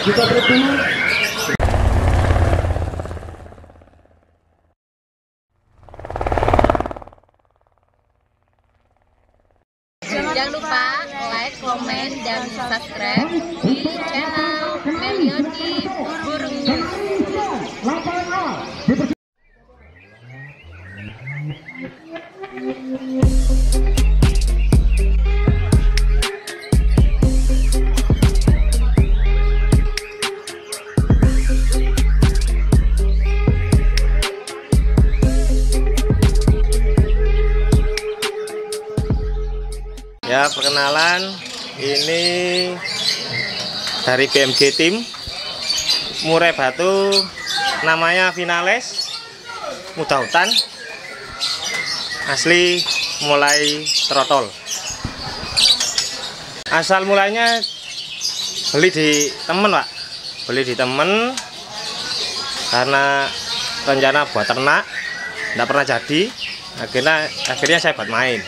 Kita bertemu Jangan lupa like, komen, dan subscribe di channel Meliodi Burung Ya, perkenalan. Ini dari BMG Tim Murai Batu. Namanya Finales. Muda hutan. Asli mulai trotol. Asal mulanya beli di temen, Pak. Beli di temen karena rencana buat ternak tidak pernah jadi akhirnya akhirnya saya buat main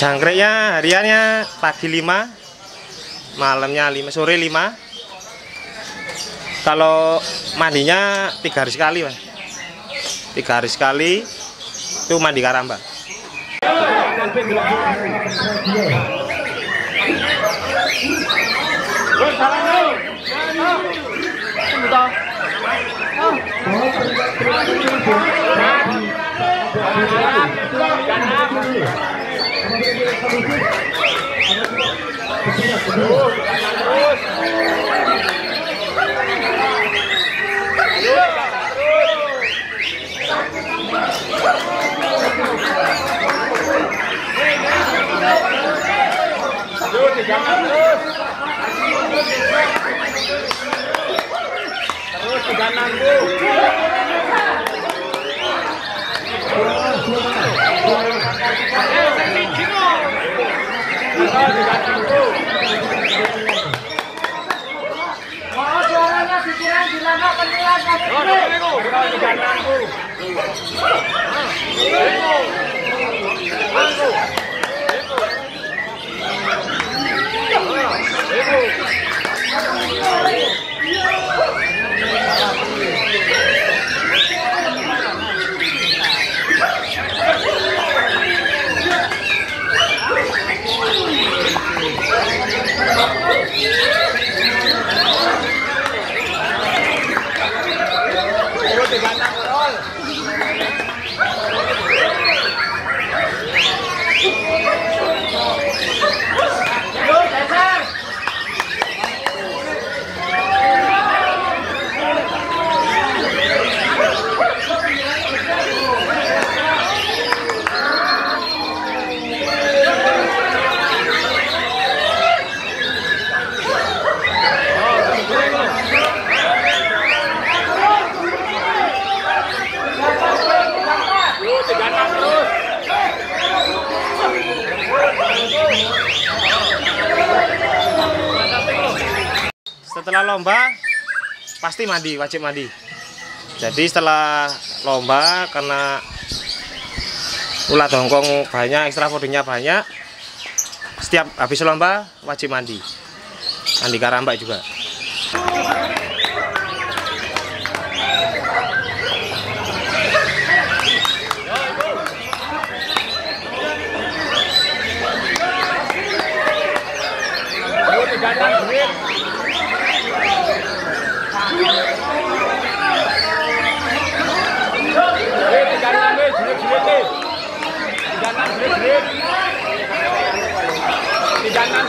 jangkriknya hariannya pagi 5 malamnya 5 sore 5 kalau mandinya tiga hari sekali mas. Tiga hari sekali itu mandi karamba. Oh, Terus tiga enam bu. Terus tiga enam bu. Jangan lomba pasti mandi wajib mandi. Jadi setelah lomba karena ulat hongkong banyak ekstra foodnya banyak setiap habis lomba wajib mandi. Mandi karambak juga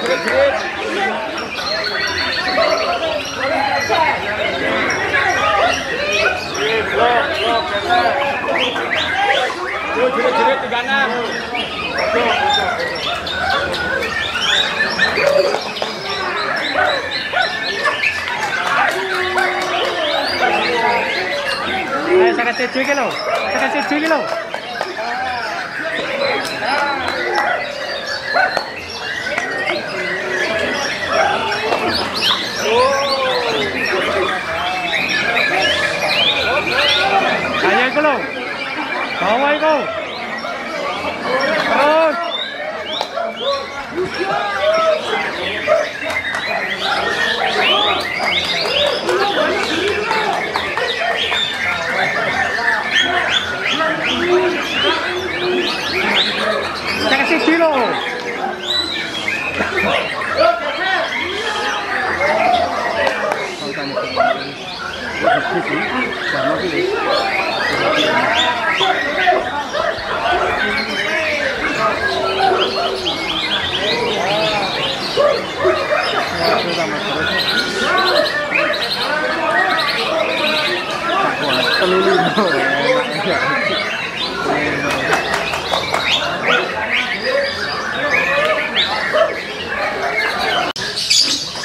jerit-jerit tiga enam Ayo saya kasih cuy lo, saya kasih cuy lo. Ayo itu lo, bawa itu. Terus.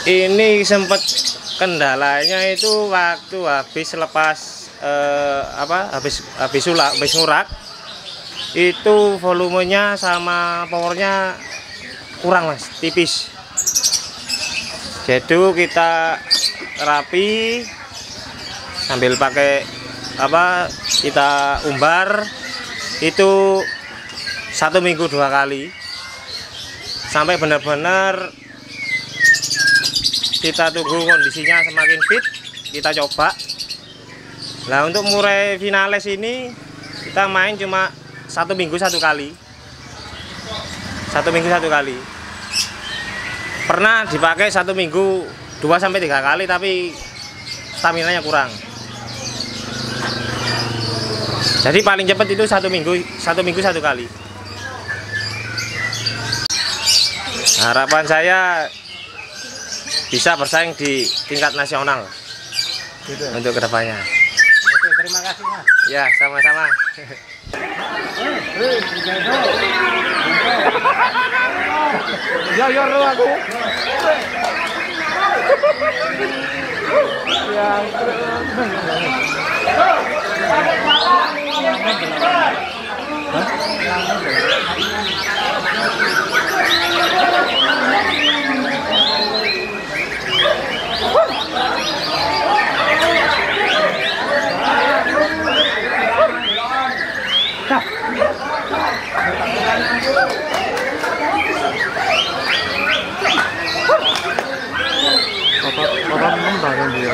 Ini sempat kendalanya itu waktu habis lepas eh, apa habis habis sulak habis ngurak itu volumenya sama powernya kurang mas tipis. Jadi kita rapi sambil pakai apa kita umbar itu satu minggu dua kali. Sampai benar-benar kita tunggu kondisinya semakin fit kita coba. Nah untuk murai finales ini kita main cuma satu minggu satu kali. Satu minggu satu kali. Pernah dipakai satu minggu dua sampai tiga kali tapi stamina nya kurang jadi paling cepat itu satu minggu satu minggu satu kali harapan saya bisa bersaing di tingkat nasional Gitu. untuk ke depannya. Oke, terima kasih mas. Ya, sama-sama. Ya, ya, aku. Ya, nih.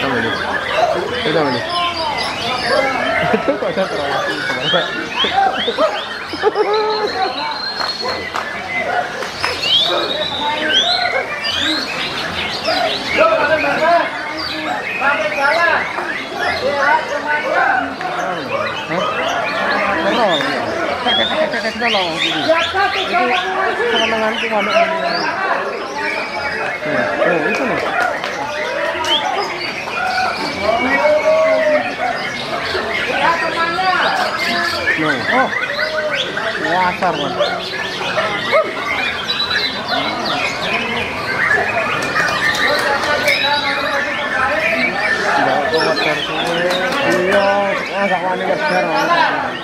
Sama ini. Itu sama ini. Itu kok. Kita. Itu itu mana? Oh, itu loh. No. Oh. Wasar, man. Tidak kuat. Iya, agak wani ngejar.